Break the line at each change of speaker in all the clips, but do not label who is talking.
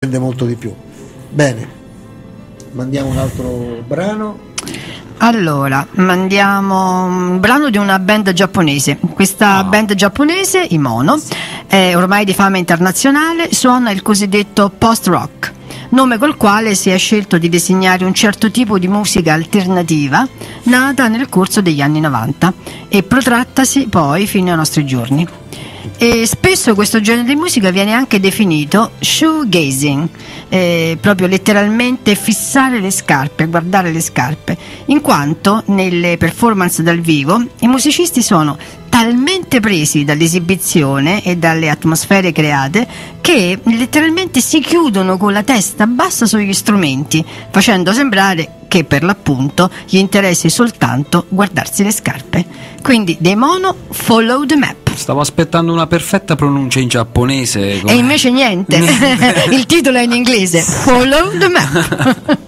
rende molto di più. Bene, mandiamo un altro brano.
Allora, mandiamo un brano di una band giapponese. Questa
Ah.
band giapponese, i Mono, è ormai di fama internazionale, suona il cosiddetto post-rock, nome col quale si è scelto di designare un certo tipo di musica alternativa nata nel corso degli anni 90 e protrattasi poi fino ai nostri giorni. E spesso questo genere di musica viene anche definito shoegazing, eh, proprio letteralmente fissare le scarpe, guardare le scarpe, in quanto nelle performance dal vivo i musicisti sono talmente presi dall'esibizione e dalle atmosfere create che letteralmente si chiudono con la testa bassa sugli strumenti, facendo sembrare che per l'appunto gli interessi soltanto guardarsi le scarpe. Quindi dei mono follow the map.
Stavo aspettando una perfetta pronuncia in giapponese.
E
come-
invece niente, il titolo è in inglese, Follow the Map.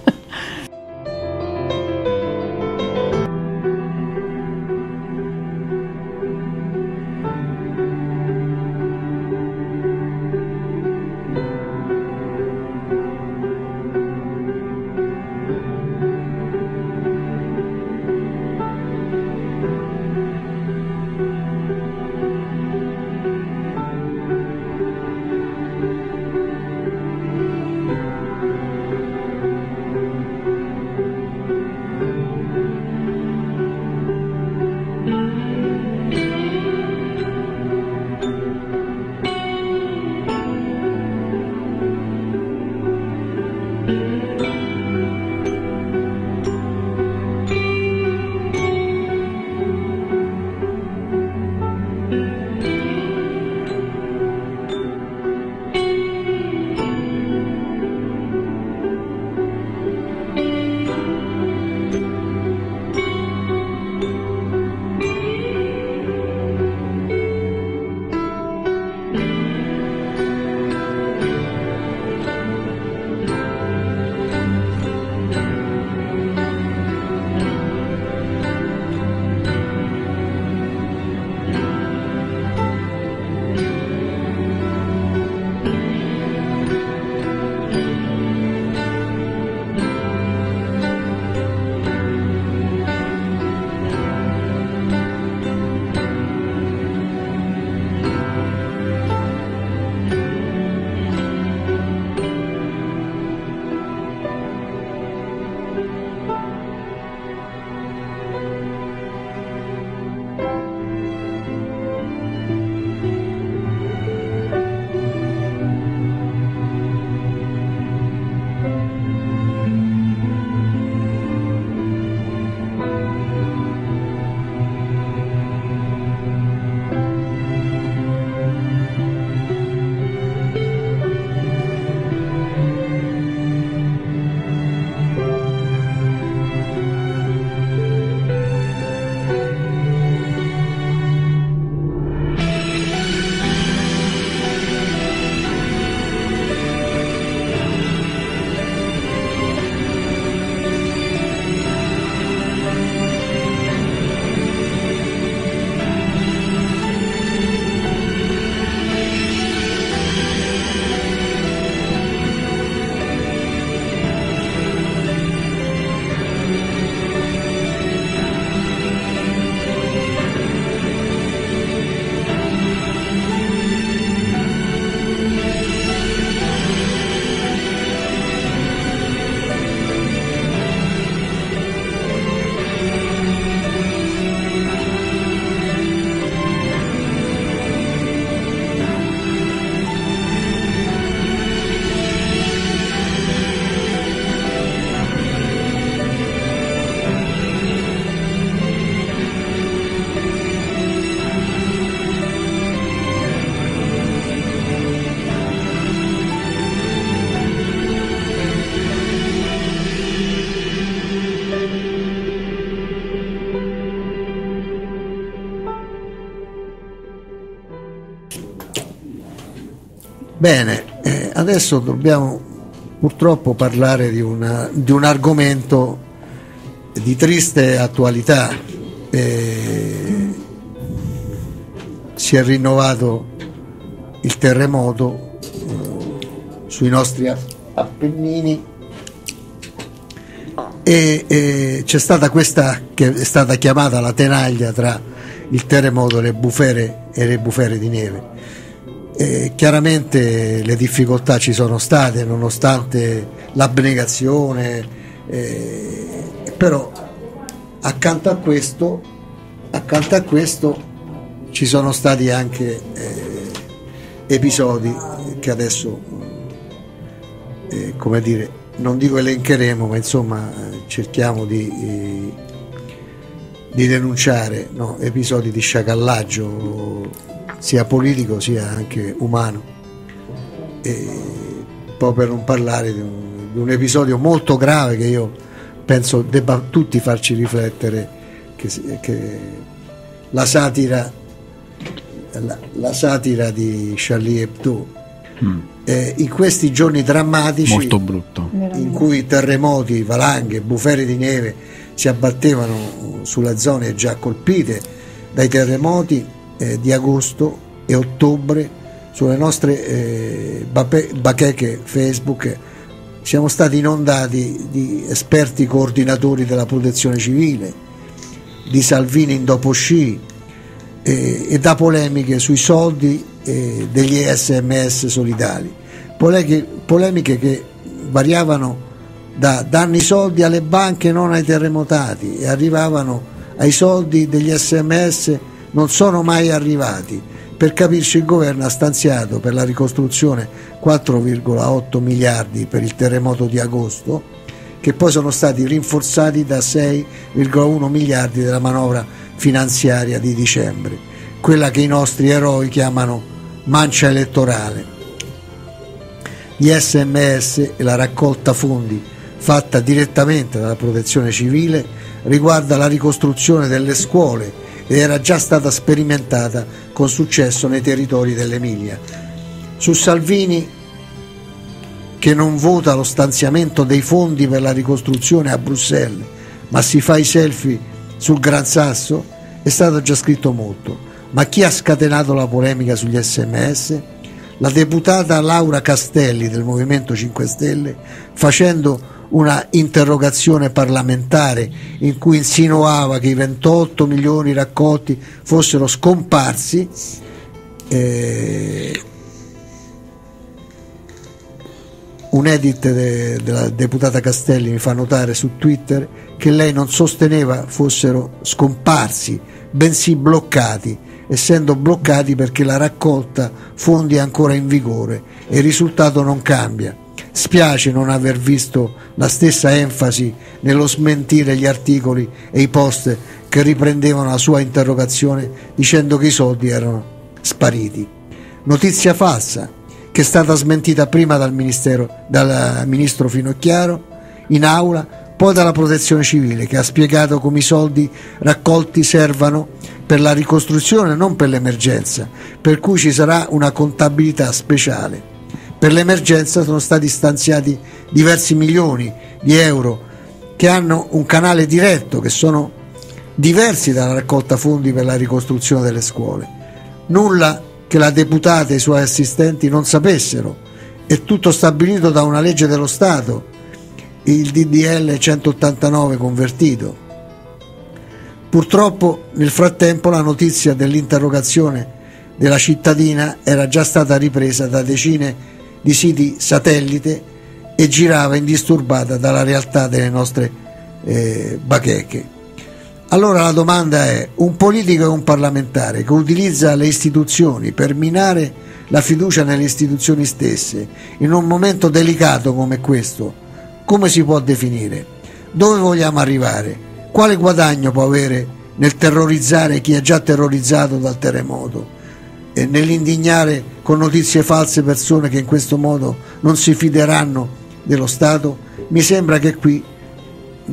Bene, eh, adesso dobbiamo purtroppo parlare di, una- di un argomento di triste attualità. Eh, si è rinnovato il terremoto, eh, sui nostri Appennini e, e, c'è stata questa che è stata chiamata la tenaglia tra il terremoto e le bufere, e le bufere di neve. E chiaramente le difficoltà ci sono state nonostante l'abnegazione, eh, però accanto a questo, accanto a questo ci sono stati anche eh, episodi che adesso, eh, come dire, non dico elencheremo, ma insomma cerchiamo di, eh, di denunciare no, episodi di sciacallaggio sia politico sia anche umano. E poi per non parlare di un, di un episodio molto grave che io penso debba tutti farci riflettere che, che la satira la, la satira di Charlie Hebdo mm. eh, in questi giorni drammatici in cui terremoti, valanghe, bufere di neve si abbattevano sulle zone già colpite dai terremoti eh, di agosto e ottobre sulle nostre eh, bacheche Facebook. Siamo stati inondati di esperti coordinatori della protezione civile, di Salvini in dopo sci, eh, e da polemiche sui soldi eh, degli sms solidali, polemiche, polemiche che variavano da danno i soldi alle banche non ai terremotati e arrivavano ai soldi degli sms non sono mai arrivati. Per capirci il governo ha stanziato per la ricostruzione 4,8 miliardi per il terremoto di agosto, che poi sono stati rinforzati da 6,1 miliardi della manovra finanziaria di dicembre, quella che i nostri eroi chiamano mancia elettorale. Gli sms e la raccolta fondi fatta direttamente dalla protezione civile riguarda la ricostruzione delle scuole ed era già stata sperimentata con successo nei territori dell'Emilia. Su Salvini che non vota lo stanziamento dei fondi per la ricostruzione a Bruxelles, ma si fa i selfie sul Gran Sasso è stato già scritto molto, ma chi ha scatenato la polemica sugli sms? La deputata Laura Castelli del Movimento 5 Stelle facendo una interrogazione parlamentare in cui insinuava che i 28 milioni raccolti fossero scomparsi eh, un edit de, della deputata Castelli mi fa notare su Twitter che lei non sosteneva fossero scomparsi, bensì bloccati, essendo bloccati perché la raccolta fondi è ancora in vigore e il risultato non cambia. Spiace non aver visto la stessa enfasi nello smentire gli articoli e i post che riprendevano la sua interrogazione dicendo che i soldi erano spariti. Notizia falsa che è stata smentita prima dal, dal ministro Finocchiaro in aula, poi dalla protezione civile che ha spiegato come i soldi raccolti servano per la ricostruzione, non per l'emergenza, per cui ci sarà una contabilità speciale. Per l'emergenza sono stati stanziati diversi milioni di euro che hanno un canale diretto, che sono diversi dalla raccolta fondi per la ricostruzione delle scuole. Nulla che la deputata e i suoi assistenti non sapessero. È tutto stabilito da una legge dello Stato, il DDL 189 convertito. Purtroppo nel frattempo la notizia dell'interrogazione della cittadina era già stata ripresa da decine di siti satellite e girava indisturbata dalla realtà delle nostre eh, bacheche. Allora la domanda è, un politico e un parlamentare che utilizza le istituzioni per minare la fiducia nelle istituzioni stesse, in un momento delicato come questo, come si può definire? Dove vogliamo arrivare? Quale guadagno può avere nel terrorizzare chi è già terrorizzato dal terremoto nell'indignare con notizie false persone che in questo modo non si fideranno dello Stato? Mi sembra che qui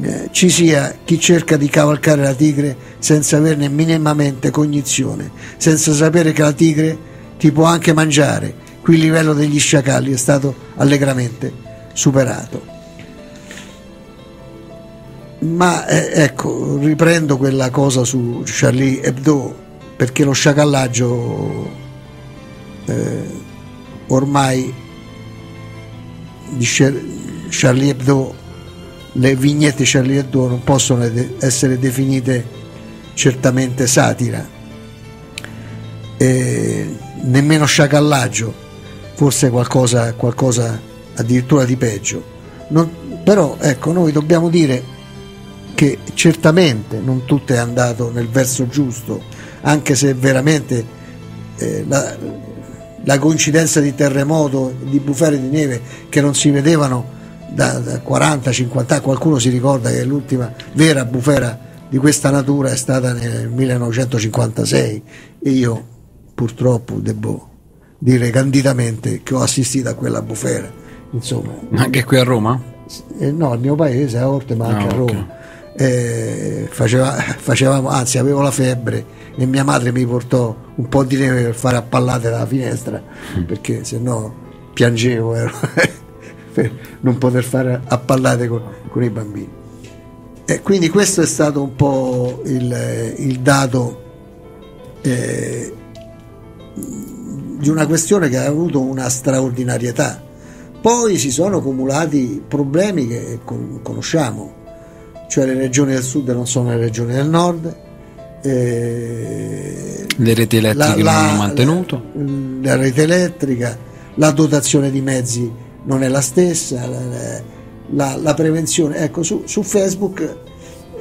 eh, ci sia chi cerca di cavalcare la tigre senza averne minimamente cognizione, senza sapere che la tigre ti può anche mangiare. Qui il livello degli sciacalli è stato allegramente superato. Ma eh, ecco, riprendo quella cosa su Charlie Hebdo perché lo sciacallaggio eh, ormai di Charlie Hebdo, le vignette Charlie Hebdo non possono essere definite certamente satira, e nemmeno sciacallaggio, forse qualcosa, qualcosa addirittura di peggio. Non, però ecco, noi dobbiamo dire che certamente non tutto è andato nel verso giusto, anche se veramente eh, la, la, coincidenza di terremoto, di bufere di neve che non si vedevano da, da 40-50 anni, qualcuno si ricorda che l'ultima vera bufera di questa natura è stata nel 1956 e io purtroppo devo dire candidamente che ho assistito a quella bufera. Insomma,
anche qui a Roma?
Eh, no, al mio paese, a Orte, ma anche ah, a Roma. Okay eh, faceva, facevamo, anzi avevo la febbre e mia madre mi portò un po' di neve per fare appallate dalla finestra mm. perché se no piangevo ero, per non poter fare appallate con, con i bambini. E quindi questo è stato un po' il, il dato eh, di una questione che ha avuto una straordinarietà. Poi si sono accumulati problemi che conosciamo, cioè le regioni del sud non sono le regioni del nord.
Eh, le reti elettriche la, non hanno mantenuto?
La, la, rete elettrica, la dotazione di mezzi non è la stessa, la, la prevenzione. Ecco, su, su Facebook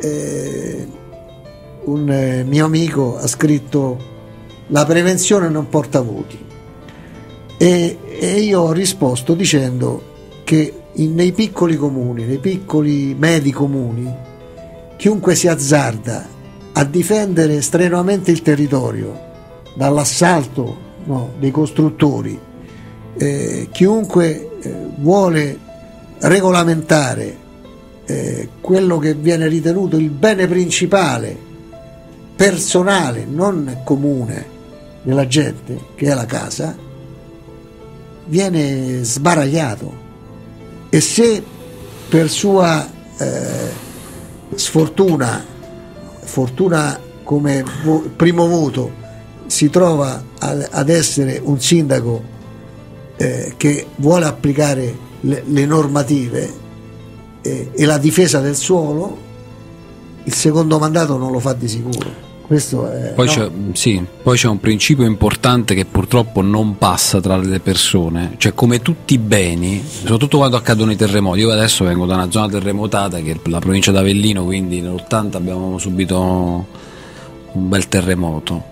eh, un eh, mio amico ha scritto la prevenzione non porta voti e, e io ho risposto dicendo che in, nei piccoli comuni, nei piccoli medi comuni, chiunque si azzarda a difendere strenuamente il territorio dall'assalto no, dei costruttori, eh, chiunque eh, vuole regolamentare eh, quello che viene ritenuto il bene principale, personale, non comune della gente, che è la casa, viene sbaragliato e se per sua eh, sfortuna, fortuna come vo- primo voto, si trova a- ad essere un sindaco eh, che vuole applicare le, le normative eh, e la difesa del suolo, il secondo mandato non lo fa di sicuro. È,
poi, no? c'è, sì, poi, c'è, un principio importante che purtroppo non passa tra le persone, cioè come tutti i beni, soprattutto quando accadono i terremoti. Io adesso vengo da una zona terremotata che è la provincia d'Avellino, quindi nell'80 abbiamo subito un bel terremoto,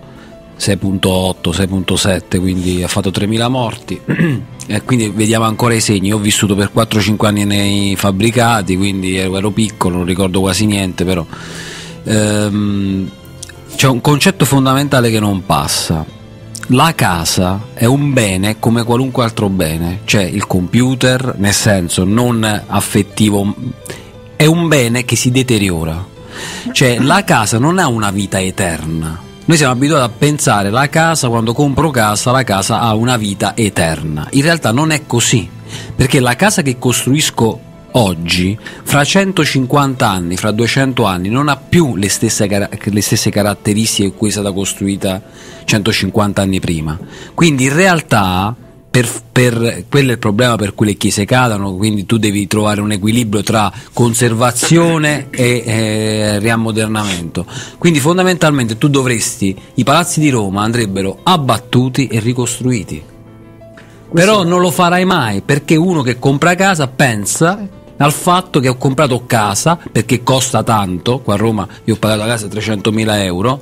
6.8, 6.7, quindi ha fatto 3.000 morti. e quindi vediamo ancora i segni. Io ho vissuto per 4-5 anni nei fabbricati, quindi ero, ero piccolo, non ricordo quasi niente, però. Ehm, c'è un concetto fondamentale che non passa. La casa è un bene come qualunque altro bene, cioè il computer, nel senso non affettivo, è un bene che si deteriora. Cioè la casa non ha una vita eterna. Noi siamo abituati a pensare la casa, quando compro casa, la casa ha una vita eterna. In realtà non è così, perché la casa che costruisco oggi, fra 150 anni, fra 200 anni, non ha più le stesse, le stesse caratteristiche in cui è stata costruita 150 anni prima. Quindi in realtà per, per, quello è il problema per cui le chiese cadono, quindi tu devi trovare un equilibrio tra conservazione e eh, riammodernamento. Quindi fondamentalmente tu dovresti, i palazzi di Roma andrebbero abbattuti e ricostruiti. Questo Però non lo farai mai perché uno che compra casa pensa al fatto che ho comprato casa perché costa tanto, qua a Roma io ho pagato la casa 300.000 euro,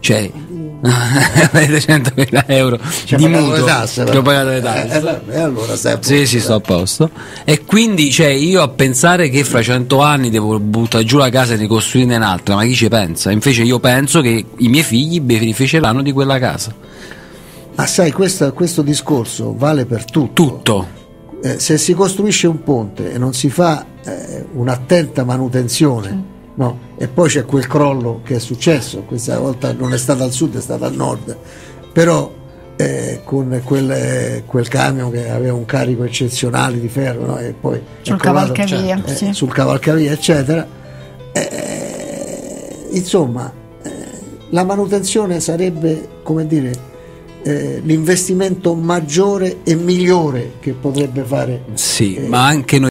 cioè 300.000 euro
cioè,
di mutuo le
tasse,
ho pagato le tasse.
Eh, eh, allora
posto, sì sì sto a posto. E quindi cioè, io a pensare che fra 100 anni devo buttare giù la casa e ricostruirne un'altra ma chi ci pensa? invece io penso che i miei figli beneficeranno di quella casa.
Ma sai questo, questo discorso vale per tutto.
Tutto
eh, se si costruisce un ponte e non si fa eh, un'attenta manutenzione, sì. no? e poi c'è quel crollo che è successo, questa volta non è stato al sud, è stato al nord, però eh, con quel, eh, quel, camion che aveva un carico eccezionale di ferro no? e poi
sul cavalcavia, cioè, sì.
sul cavalcavia eccetera, eh, insomma la manutenzione sarebbe come dire eh, l'investimento maggiore e migliore che potrebbe fare
sì, ma anche noi